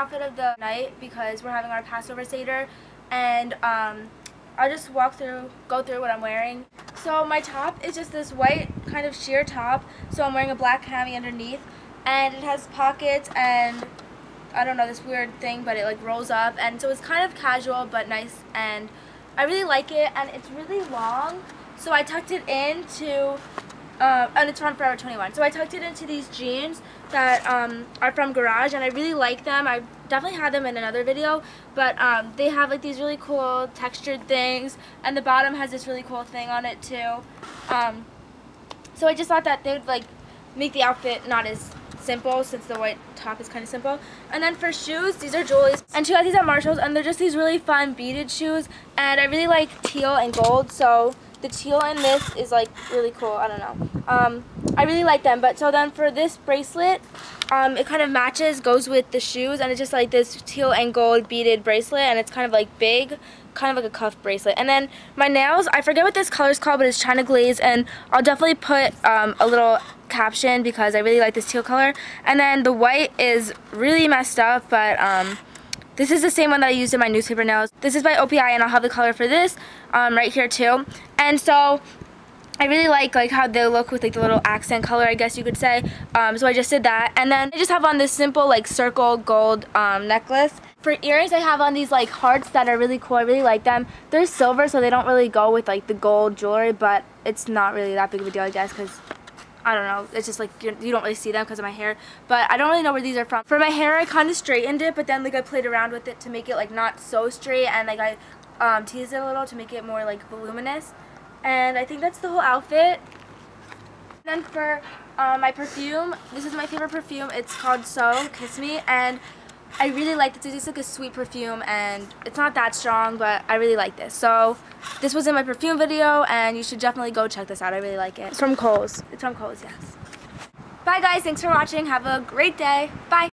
outfit of the night because we're having our Passover Seder. And um, I'll just walk through, go through what I'm wearing. So my top is just this white kind of sheer top. So I'm wearing a black cami underneath. And it has pockets and I don't know this weird thing but it like rolls up. And so it's kind of casual but nice. And I really like it. And it's really long. So I tucked it into uh, and it's from Forever 21. So I tucked it into these jeans that um, are from Garage, and I really like them. I definitely had them in another video, but um, they have like these really cool textured things, and the bottom has this really cool thing on it too. Um, so I just thought that they would like make the outfit not as simple since the white top is kind of simple. And then for shoes, these are Julie's. And she got these at Marshalls and they're just these really fun beaded shoes. And I really like teal and gold, so the teal in this is like really cool. I don't know. Um, I really like them. But so then for this bracelet, um, it kind of matches, goes with the shoes, and it's just like this teal and gold beaded bracelet, and it's kind of like big, kind of like a cuff bracelet. And then my nails, I forget what this color is called, but it's China Glaze, and I'll definitely put um, a little caption because I really like this teal color. And then the white is really messed up, but um, this is the same one that I used in my newspaper nails. This is by OPI and I'll have the color for this um, right here too. And so I really like like how they look with like the little accent color I guess you could say. Um, so I just did that. And then I just have on this simple like circle gold um, necklace. For earrings I have on these like hearts that are really cool. I really like them. They're silver so they don't really go with like the gold jewelry but it's not really that big of a deal I guess because I don't know. It's just like you, you don't really see them because of my hair. But I don't really know where these are from. For my hair, I kind of straightened it, but then like I played around with it to make it like not so straight, and like I um, teased it a little to make it more like voluminous. And I think that's the whole outfit. Then for uh, my perfume, this is my favorite perfume. It's called So Kiss Me, and I really like this. It's just like a sweet perfume and it's not that strong, but I really like this. So this was in my perfume video and you should definitely go check this out. I really like it. It's from Kohl's. It's from Kohl's, yes. Bye guys. Thanks for watching. Have a great day. Bye.